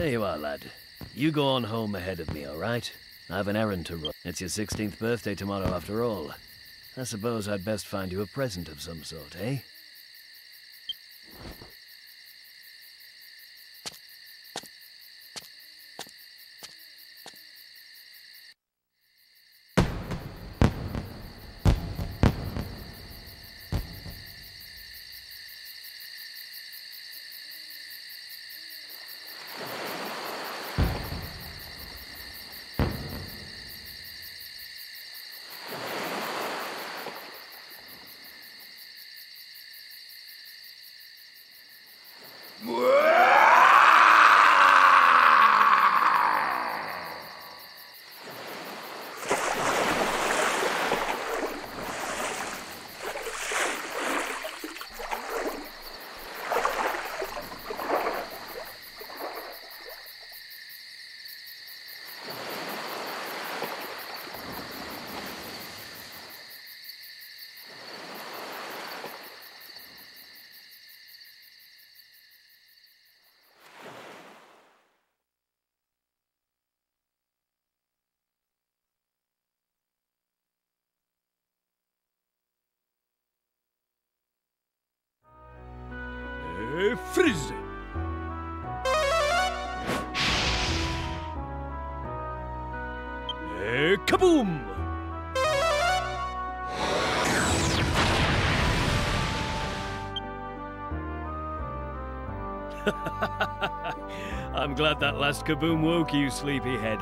There you are, lad. You go on home ahead of me, alright? I have an errand to run. It's your 16th birthday tomorrow, after all. I suppose I'd best find you a present of some sort, eh? Eh, Frizz! Eh, kaboom! I'm glad that last kaboom woke you, sleepyhead.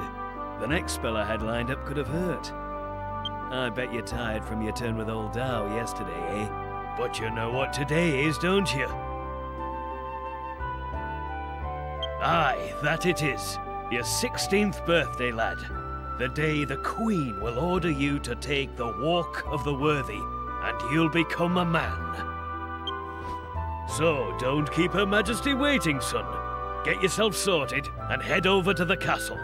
The next spell I had lined up could have hurt. I bet you're tired from your turn with old Dow yesterday, eh? But you know what today is, don't you? Aye, that it is. Your 16th birthday, lad. The day the Queen will order you to take the Walk of the Worthy, and you'll become a man. So, don't keep Her Majesty waiting, son. Get yourself sorted and head over to the castle.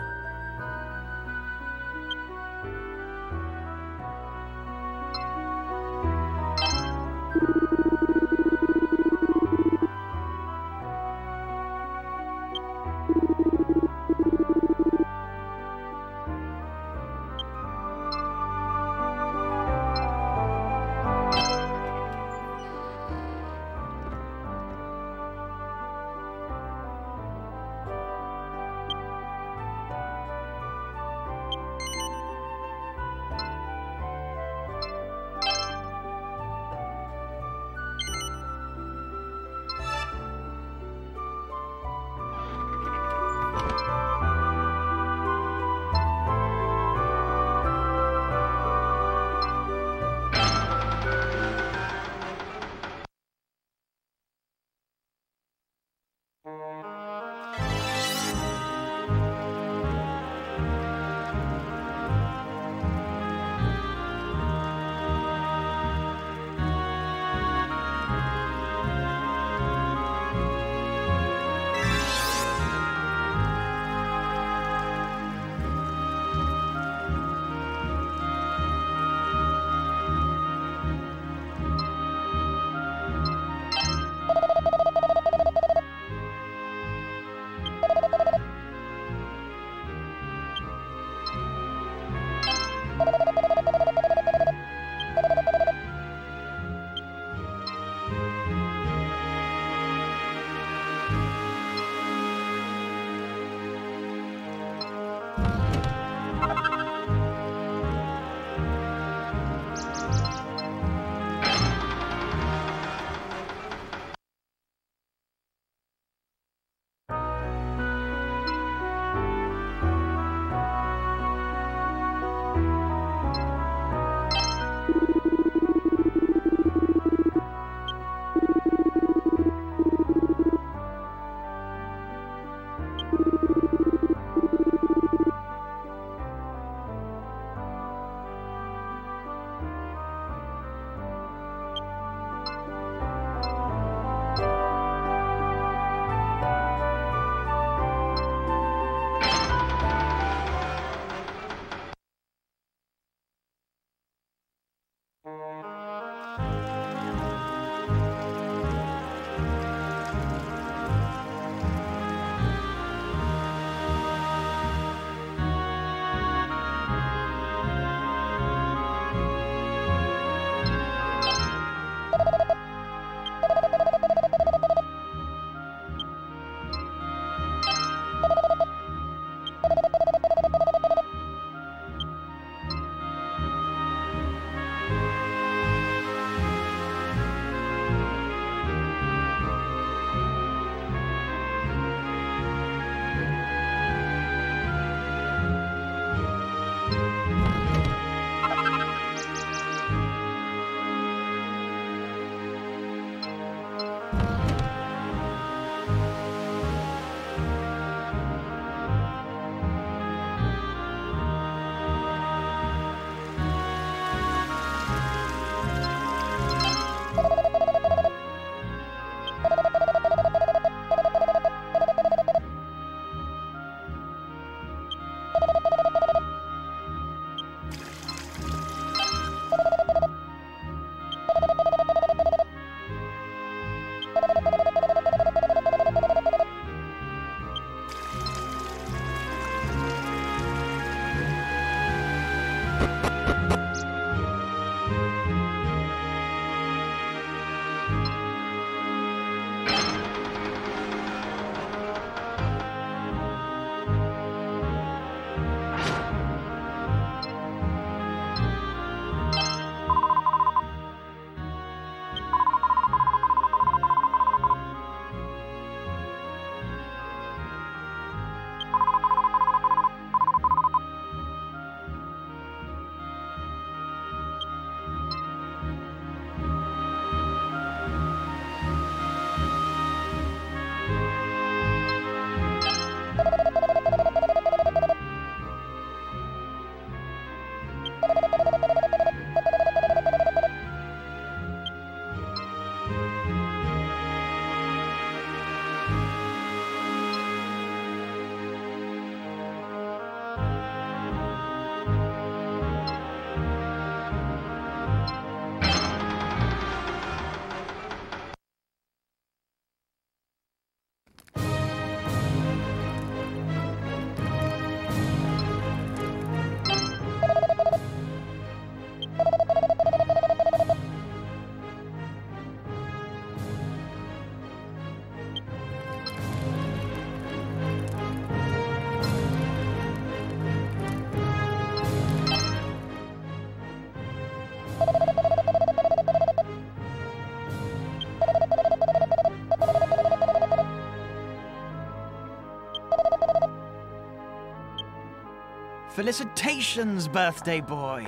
Felicitations, birthday boy!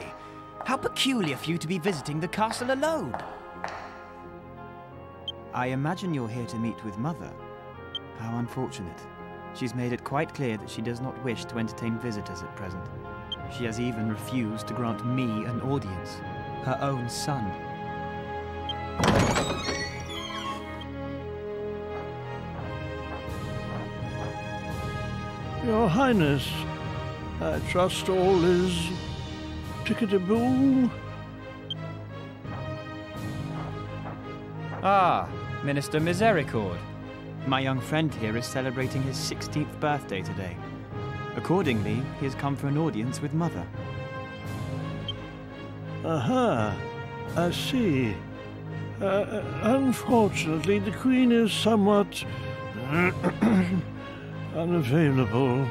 How peculiar for you to be visiting the castle alone. I imagine you're here to meet with Mother. How unfortunate. She's made it quite clear that she does not wish to entertain visitors at present. She has even refused to grant me an audience, her own son. Your Highness, I trust all is tickety-boo. Ah, Minister Misericord. My young friend here is celebrating his 16th birthday today. Accordingly, he has come for an audience with Mother. Aha, I see. Uh, unfortunately, the Queen is somewhat unavailable.